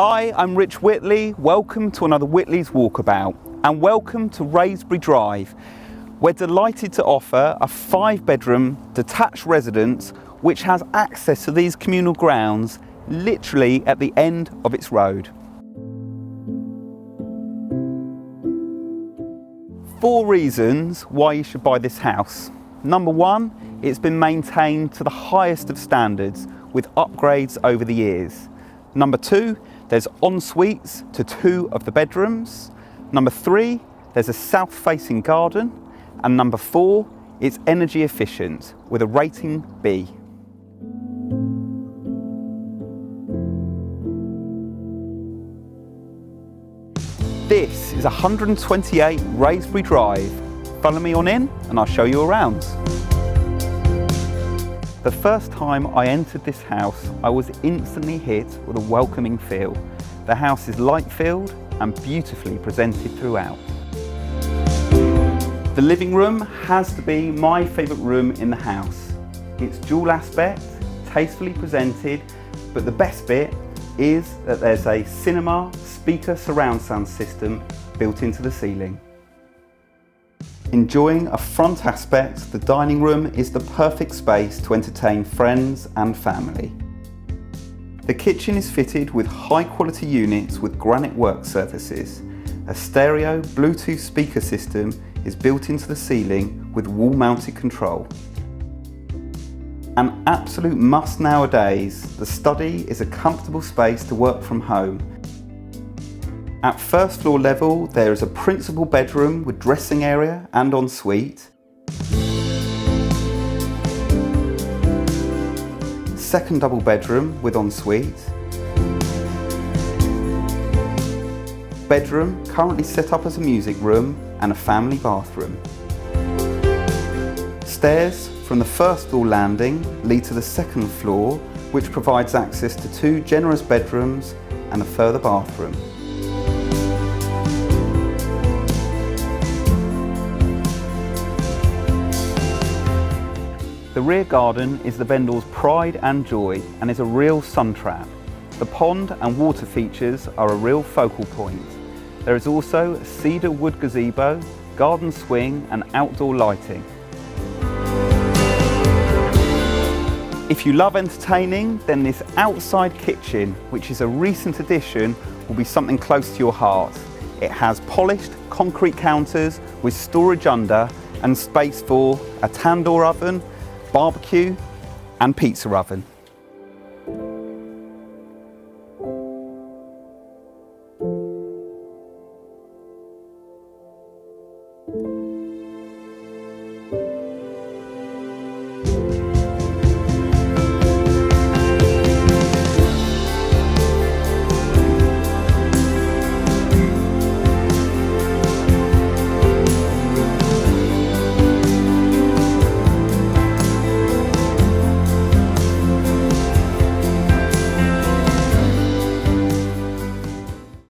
Hi, I'm Rich Whitley. Welcome to another Whitley's Walkabout and welcome to Wraysbury Drive. We're delighted to offer a five bedroom detached residence which has access to these communal grounds literally at the end of its road. Four reasons why you should buy this house. Number one, it's been maintained to the highest of standards with upgrades over the years. Number two, there's en suites to two of the bedrooms. Number three, there's a south facing garden. And number four, it's energy efficient with a rating B. This is 128 Wraysbury Drive. Follow me on in and I'll show you around. The first time I entered this house, I was instantly hit with a welcoming feel. The house is light-filled and beautifully presented throughout. The living room has to be my favourite room in the house. It's dual aspect, tastefully presented, but the best bit is that there's a cinema speaker surround sound system built into the ceiling. Enjoying a front aspect, the dining room is the perfect space to entertain friends and family. The kitchen is fitted with high quality units with granite work surfaces. A stereo Bluetooth speaker system is built into the ceiling with wall mounted control. An absolute must nowadays, the study is a comfortable space to work from home. At first floor level, there is a principal bedroom with dressing area and ensuite. Second double bedroom with ensuite. Bedroom currently set up as a music room and a family bathroom. Stairs from the first floor landing lead to the second floor, which provides access to two generous bedrooms and a further bathroom. The rear garden is the vendor's pride and joy and is a real sun trap. The pond and water features are a real focal point. There is also a cedar wood gazebo, garden swing and outdoor lighting. If you love entertaining, then this outside kitchen, which is a recent addition, will be something close to your heart. It has polished concrete counters with storage under and space for a tandoor oven, barbecue and pizza oven.